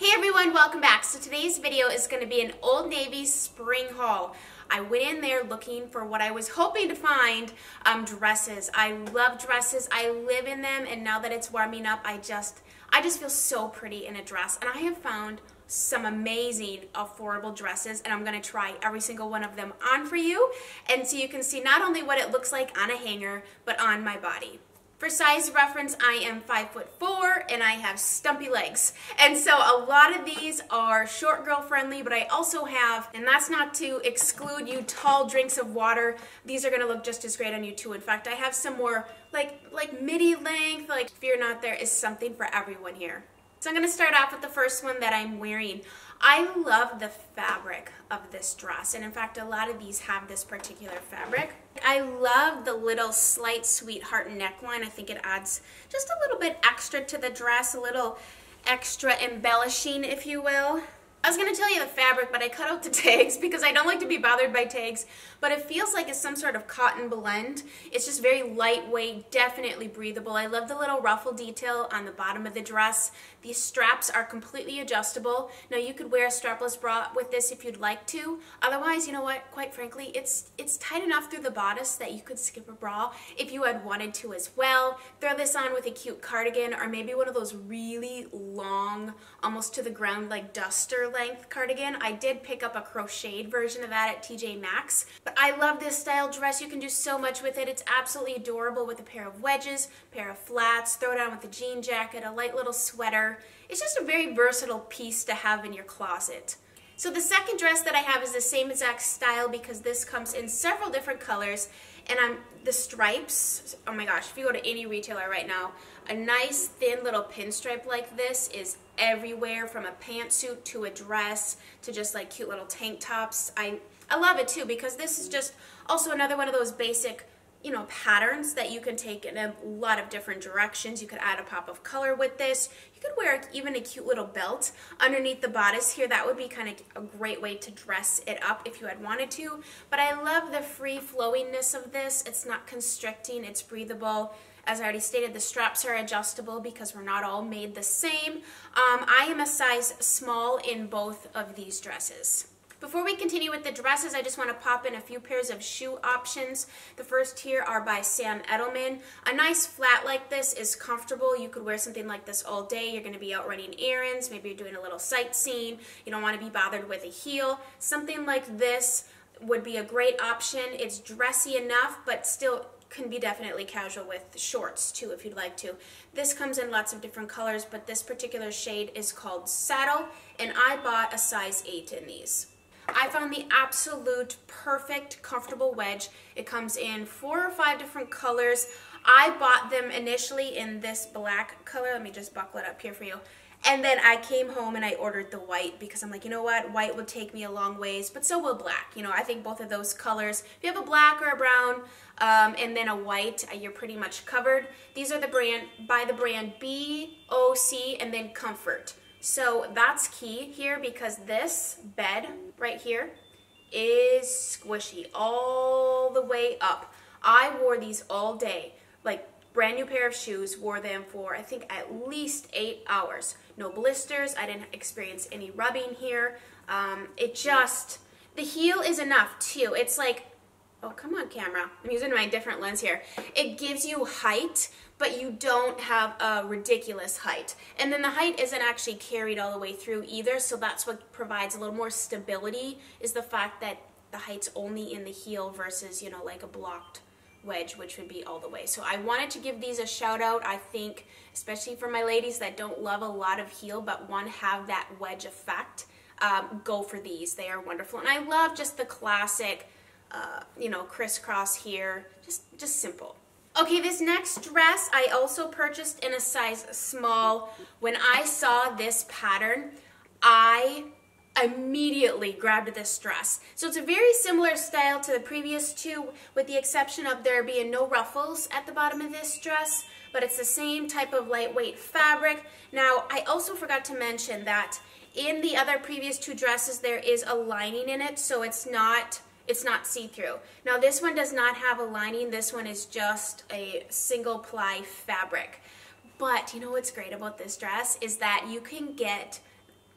Hey everyone, welcome back. So today's video is going to be an Old Navy spring haul. I went in there looking for what I was hoping to find, um, dresses. I love dresses, I live in them, and now that it's warming up, I just, I just feel so pretty in a dress. And I have found some amazing affordable dresses and I'm going to try every single one of them on for you and so you can see not only what it looks like on a hanger but on my body. For size reference, I am five foot four and I have stumpy legs. And so a lot of these are short girl friendly, but I also have, and that's not to exclude you tall drinks of water. These are gonna look just as great on you too. In fact, I have some more like, like midi length, like if fear not, there is something for everyone here. So I'm going to start off with the first one that I'm wearing. I love the fabric of this dress, and in fact, a lot of these have this particular fabric. I love the little slight sweetheart neckline. I think it adds just a little bit extra to the dress, a little extra embellishing, if you will. I was going to tell you the fabric, but I cut out the tags because I don't like to be bothered by tags, but it feels like it's some sort of cotton blend. It's just very lightweight, definitely breathable. I love the little ruffle detail on the bottom of the dress. These straps are completely adjustable. Now you could wear a strapless bra with this if you'd like to. Otherwise, you know what, quite frankly, it's, it's tight enough through the bodice that you could skip a bra if you had wanted to as well. Throw this on with a cute cardigan or maybe one of those really long, almost to the ground like duster length cardigan. I did pick up a crocheted version of that at TJ Maxx. But I love this style dress. You can do so much with it. It's absolutely adorable with a pair of wedges, pair of flats, throw it on with a jean jacket, a light little sweater. It's just a very versatile piece to have in your closet. So the second dress that I have is the same exact style because this comes in several different colors and I'm the stripes, oh my gosh, if you go to any retailer right now, a nice thin little pinstripe like this is everywhere from a pantsuit to a dress to just like cute little tank tops. I, I love it too because this is just also another one of those basic you know, patterns that you can take in a lot of different directions. You could add a pop of color with this. You could wear even a cute little belt underneath the bodice here. That would be kind of a great way to dress it up if you had wanted to. But I love the free flowingness of this. It's not constricting, it's breathable. As I already stated, the straps are adjustable because we're not all made the same. Um, I am a size small in both of these dresses. Before we continue with the dresses, I just want to pop in a few pairs of shoe options. The first here are by Sam Edelman. A nice flat like this is comfortable. You could wear something like this all day. You're going to be out running errands. Maybe you're doing a little sightseeing. You don't want to be bothered with a heel. Something like this would be a great option. It's dressy enough, but still can be definitely casual with shorts too if you'd like to. This comes in lots of different colors, but this particular shade is called Saddle, and I bought a size 8 in these. I found the absolute perfect comfortable wedge. It comes in four or five different colors. I bought them initially in this black color. Let me just buckle it up here for you. And then I came home and I ordered the white because I'm like, you know what? White would take me a long ways, but so will black. You know, I think both of those colors, if you have a black or a brown um, and then a white, uh, you're pretty much covered. These are the brand, by the brand BOC and then Comfort. So that's key here because this bed right here is squishy all the way up. I wore these all day, like brand new pair of shoes, wore them for I think at least eight hours. No blisters, I didn't experience any rubbing here. Um, it just, the heel is enough too. It's like oh come on camera, I'm using my different lens here. It gives you height, but you don't have a ridiculous height. And then the height isn't actually carried all the way through either, so that's what provides a little more stability, is the fact that the height's only in the heel versus, you know, like a blocked wedge, which would be all the way. So I wanted to give these a shout out. I think, especially for my ladies that don't love a lot of heel, but want to have that wedge effect, um, go for these. They are wonderful. And I love just the classic uh, you know, crisscross here, just, just simple. Okay, this next dress I also purchased in a size small. When I saw this pattern, I immediately grabbed this dress. So it's a very similar style to the previous two with the exception of there being no ruffles at the bottom of this dress, but it's the same type of lightweight fabric. Now, I also forgot to mention that in the other previous two dresses, there is a lining in it, so it's not it's not see-through. Now this one does not have a lining. This one is just a single ply fabric. But you know what's great about this dress is that you can get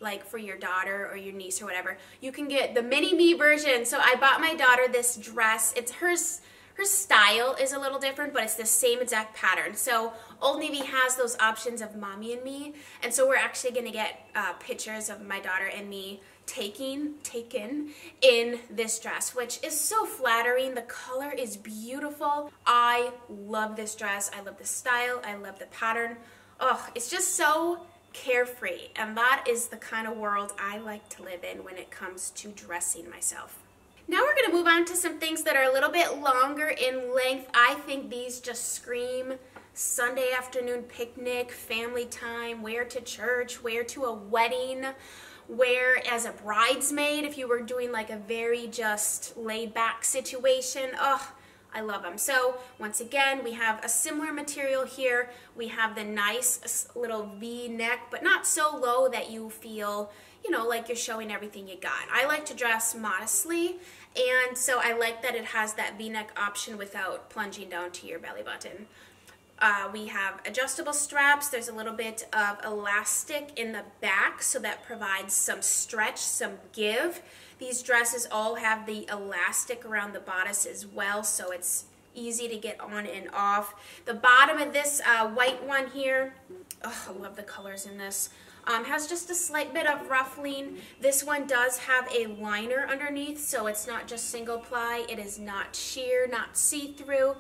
like for your daughter or your niece or whatever, you can get the mini me version. So I bought my daughter this dress. It's hers her style is a little different, but it's the same exact pattern. So Old Navy has those options of mommy and me, and so we're actually to get uh, pictures of my daughter and me taking taken in this dress which is so flattering the color is beautiful i love this dress i love the style i love the pattern oh it's just so carefree and that is the kind of world i like to live in when it comes to dressing myself now we're going to move on to some things that are a little bit longer in length. I think these just scream Sunday afternoon picnic, family time, wear to church, wear to a wedding, wear as a bridesmaid if you were doing like a very just laid back situation. Oh, I love them. So once again, we have a similar material here. We have the nice little V neck, but not so low that you feel, you know, like you're showing everything you got. I like to dress modestly and so I like that it has that v-neck option without plunging down to your belly button. Uh, we have adjustable straps. There's a little bit of elastic in the back, so that provides some stretch, some give. These dresses all have the elastic around the bodice as well, so it's easy to get on and off. The bottom of this uh, white one here, oh, I love the colors in this. Um, has just a slight bit of ruffling. This one does have a liner underneath, so it's not just single ply. It is not sheer, not see-through.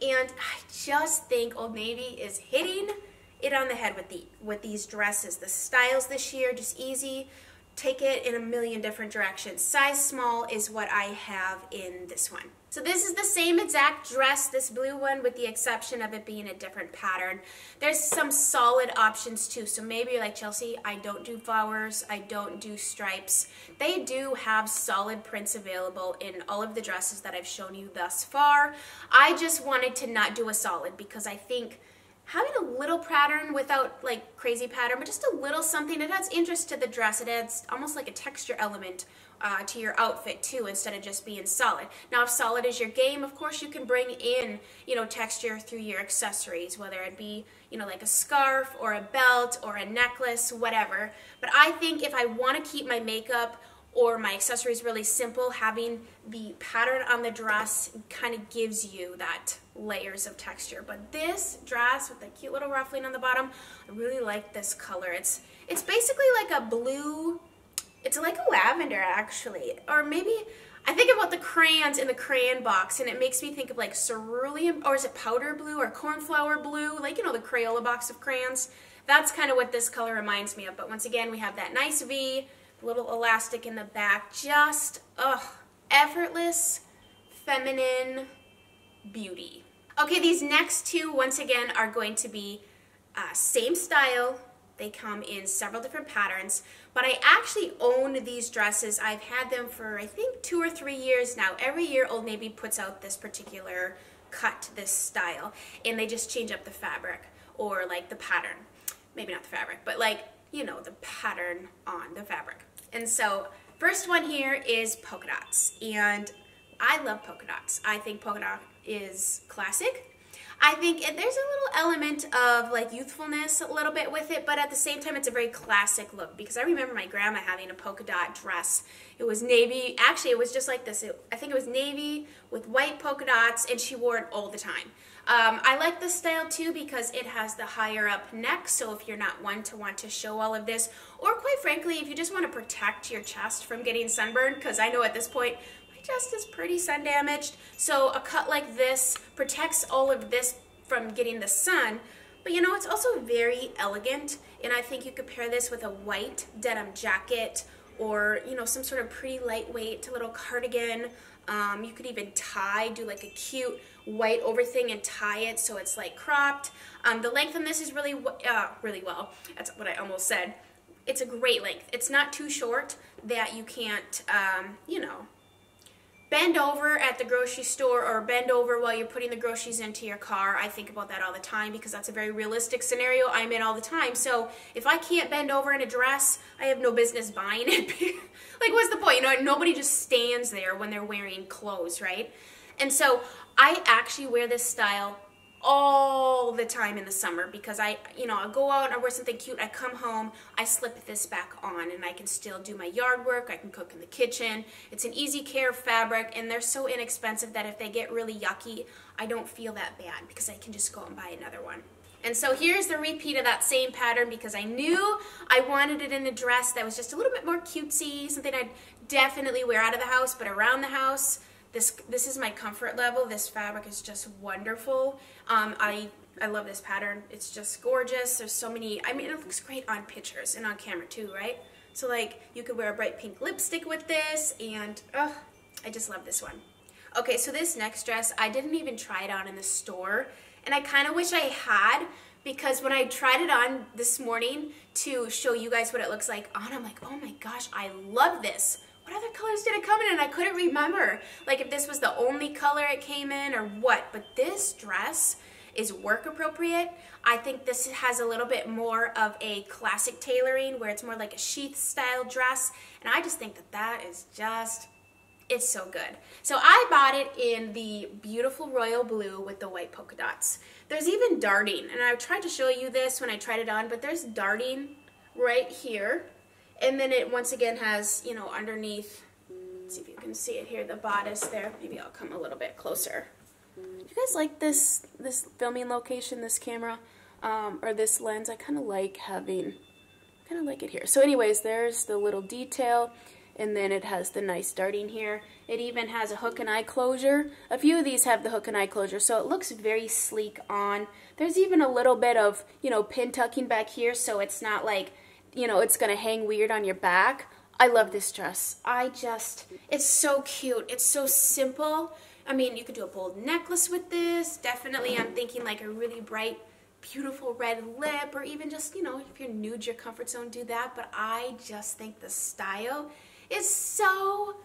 And I just think Old Navy is hitting it on the head with the with these dresses. The styles this year, just easy. Take it in a million different directions. Size small is what I have in this one. So this is the same exact dress, this blue one, with the exception of it being a different pattern. There's some solid options too. So maybe you're like, Chelsea, I don't do flowers, I don't do stripes. They do have solid prints available in all of the dresses that I've shown you thus far. I just wanted to not do a solid because I think having a little pattern without like crazy pattern, but just a little something, it adds interest to the dress. It adds almost like a texture element uh, to your outfit too instead of just being solid. Now if solid is your game, of course you can bring in, you know, texture through your accessories, whether it be, you know, like a scarf or a belt or a necklace, whatever. But I think if I want to keep my makeup or my accessories really simple, having the pattern on the dress kind of gives you that layers of texture. But this dress with the cute little ruffling on the bottom, I really like this color. It's it's basically like a blue, it's like a lavender actually. Or maybe, I think about the crayons in the crayon box and it makes me think of like cerulean, or is it powder blue or cornflower blue? Like, you know, the Crayola box of crayons. That's kind of what this color reminds me of. But once again, we have that nice V, little elastic in the back. Just, ugh, effortless, feminine beauty. Okay, these next two, once again, are going to be uh, same style. They come in several different patterns, but I actually own these dresses. I've had them for, I think, two or three years now. Every year, Old Navy puts out this particular cut, this style, and they just change up the fabric or like the pattern. Maybe not the fabric, but like, you know, the pattern on the fabric. And so first one here is polka dots. And I love polka dots. I think polka dot is classic. I think there's a little element of like youthfulness a little bit with it, but at the same time it's a very classic look because I remember my grandma having a polka dot dress. It was navy, actually it was just like this. It, I think it was navy with white polka dots and she wore it all the time. Um, I like this style too because it has the higher up neck, so if you're not one to want to show all of this, or quite frankly, if you just want to protect your chest from getting sunburned, because I know at this point, chest is pretty sun damaged, so a cut like this protects all of this from getting the sun, but you know, it's also very elegant, and I think you could pair this with a white denim jacket or, you know, some sort of pretty lightweight little cardigan. Um, you could even tie, do like a cute white over thing and tie it so it's like cropped. Um, the length on this is really, uh, really well. That's what I almost said. It's a great length. It's not too short that you can't, um, you know, bend over at the grocery store or bend over while you're putting the groceries into your car. I think about that all the time because that's a very realistic scenario I'm in all the time. So if I can't bend over in a dress, I have no business buying it. like what's the point? You know, nobody just stands there when they're wearing clothes, right? And so I actually wear this style all the time in the summer because I, you know, I go out, I wear something cute, I come home, I slip this back on and I can still do my yard work, I can cook in the kitchen. It's an easy care fabric and they're so inexpensive that if they get really yucky, I don't feel that bad because I can just go and buy another one. And so here's the repeat of that same pattern because I knew I wanted it in a dress that was just a little bit more cutesy, something I'd definitely wear out of the house, but around the house, this, this is my comfort level. This fabric is just wonderful. Um, I, I love this pattern. It's just gorgeous. There's so many, I mean, it looks great on pictures and on camera too, right? So like, you could wear a bright pink lipstick with this and, oh, I just love this one. Okay, so this next dress, I didn't even try it on in the store. And I kind of wish I had because when I tried it on this morning to show you guys what it looks like on, I'm like, oh my gosh, I love this what other colors did it come in? And I couldn't remember. Like if this was the only color it came in or what. But this dress is work appropriate. I think this has a little bit more of a classic tailoring where it's more like a sheath style dress. And I just think that that is just, it's so good. So I bought it in the beautiful royal blue with the white polka dots. There's even darting. And I tried to show you this when I tried it on, but there's darting right here. And then it once again has, you know, underneath, see if you can see it here, the bodice there. Maybe I'll come a little bit closer. You guys like this, this filming location, this camera, um, or this lens? I kind of like having, kind of like it here. So anyways, there's the little detail, and then it has the nice darting here. It even has a hook and eye closure. A few of these have the hook and eye closure, so it looks very sleek on. There's even a little bit of, you know, pin tucking back here, so it's not like you know, it's to hang weird on your back. I love this dress. I just, it's so cute. It's so simple. I mean, you could do a bold necklace with this. Definitely, I'm thinking like a really bright, beautiful red lip, or even just, you know, if you're to your comfort zone, do that. But I just think the style is so,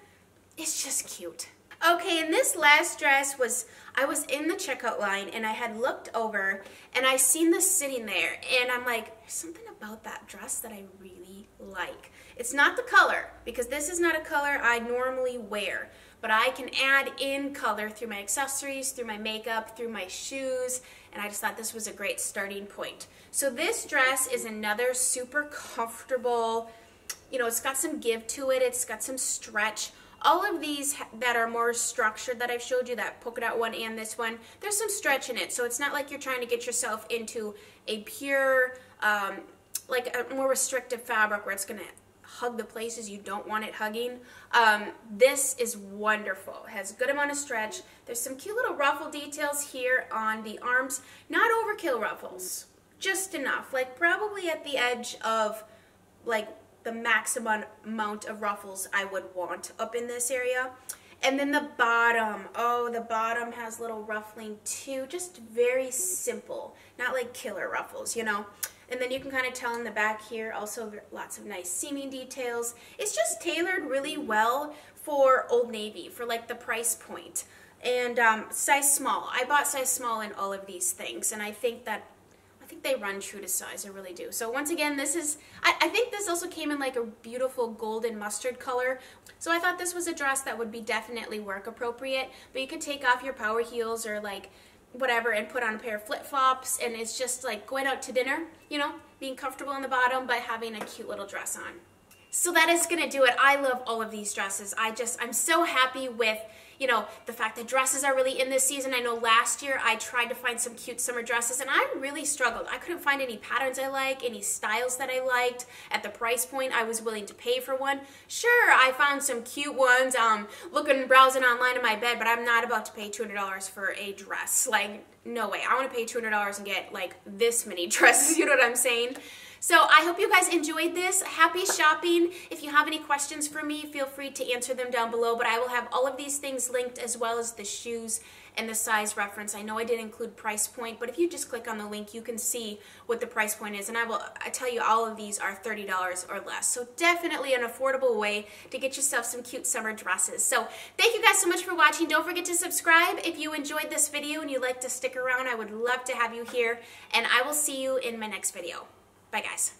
it's just cute. Okay, and this last dress was, I was in the checkout line and I had looked over and I seen this sitting there and I'm like, there's something about that dress that I really like. It's not the color because this is not a color I normally wear, but I can add in color through my accessories, through my makeup, through my shoes, and I just thought this was a great starting point. So this dress is another super comfortable, you know, it's got some give to it, it's got some stretch, all of these that are more structured that I've showed you, that polka dot one and this one, there's some stretch in it. So it's not like you're trying to get yourself into a pure, um, like a more restrictive fabric where it's going to hug the places you don't want it hugging. Um, this is wonderful. It has a good amount of stretch. There's some cute little ruffle details here on the arms. Not overkill ruffles, just enough. Like probably at the edge of like the maximum amount of ruffles I would want up in this area. And then the bottom, oh, the bottom has little ruffling too, just very simple, not like killer ruffles, you know. And then you can kind of tell in the back here, also lots of nice seaming details. It's just tailored really well for Old Navy, for like the price point. And um, size small. I bought size small in all of these things, and I think that think they run true to size, I really do. So once again, this is, I, I, think this also came in like a beautiful golden mustard color. So I thought this was a dress that would be definitely work appropriate, but you could take off your power heels or like whatever and put on a pair of flip-flops and it's just like going out to dinner, you know, being comfortable in the bottom but having a cute little dress on. So that is going to do it. I love all of these dresses. I just, I'm so happy with you know, the fact that dresses are really in this season. I know last year I tried to find some cute summer dresses and I really struggled. I couldn't find any patterns I like, any styles that I liked at the price point I was willing to pay for one. Sure, I found some cute ones um, looking, browsing online in my bed, but I'm not about to pay $200 for a dress. Like, no way. I want to pay $200 and get like this many dresses, you know what I'm saying? So I hope you guys enjoyed this. Happy shopping. If you have any questions for me, feel free to answer them down below, but I will have all of these things linked as well as the shoes and the size reference. I know I did include price point, but if you just click on the link, you can see what the price point is. And I will I tell you all of these are $30 or less. So definitely an affordable way to get yourself some cute summer dresses. So thank you guys so much for watching. Don't forget to subscribe if you enjoyed this video and you'd like to stick around. I would love to have you here. And I will see you in my next video. Bye, guys.